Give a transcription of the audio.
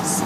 Peace.